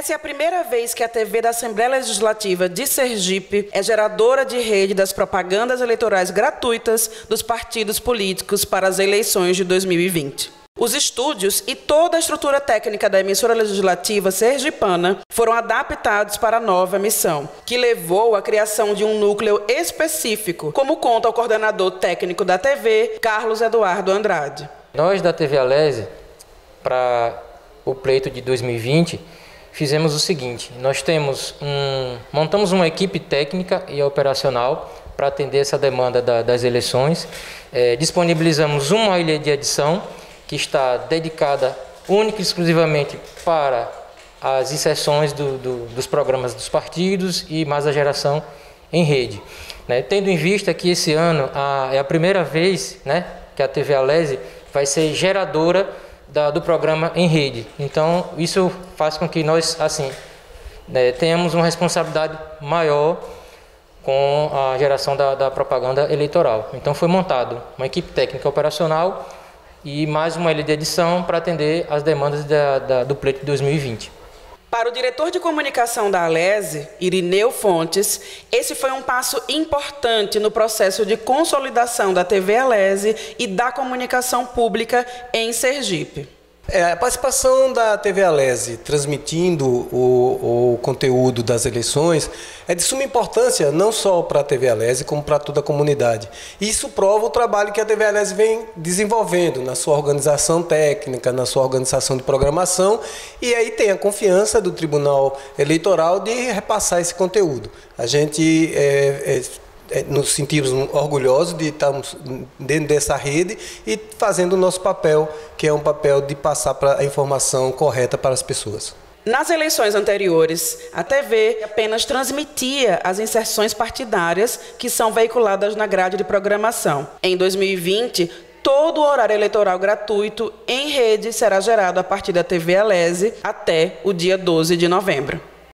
Essa é a primeira vez que a TV da Assembleia Legislativa de Sergipe é geradora de rede das propagandas eleitorais gratuitas dos partidos políticos para as eleições de 2020. Os estúdios e toda a estrutura técnica da emissora legislativa sergipana foram adaptados para a nova missão, que levou à criação de um núcleo específico, como conta o coordenador técnico da TV, Carlos Eduardo Andrade. Nós da TV Alese, para o pleito de 2020, fizemos o seguinte: nós temos um, montamos uma equipe técnica e operacional para atender essa demanda da, das eleições, é, disponibilizamos uma ilha de edição que está dedicada única e exclusivamente para as inserções do, do, dos programas dos partidos e mais a geração em rede. Né? Tendo em vista que esse ano a, é a primeira vez né, que a TV Alese vai ser geradora da, do programa em rede. Então, isso faz com que nós, assim, né, tenhamos uma responsabilidade maior com a geração da, da propaganda eleitoral. Então, foi montado uma equipe técnica operacional e mais uma ilha de edição para atender as demandas da, da, do pleito de 2020. Para o diretor de comunicação da Alese, Irineu Fontes, esse foi um passo importante no processo de consolidação da TV Alese e da comunicação pública em Sergipe. É, a participação da TV Alese transmitindo o, o, conteúdo das eleições é de suma importância não só para a TV Alese, como para toda a comunidade. Isso prova o trabalho que a TV Alese vem desenvolvendo na sua organização técnica, na sua organização de programação, e aí tem a confiança do Tribunal Eleitoral de repassar esse conteúdo. A gente é, é, é, nos sentimos orgulhosos de estarmos dentro dessa rede e fazendo o nosso papel, que é um papel de passar a informação correta para as pessoas. Nas eleições anteriores, a TV apenas transmitia as inserções partidárias que são veiculadas na grade de programação. Em 2020, todo o horário eleitoral gratuito em rede será gerado a partir da TV Alese até o dia 12 de novembro.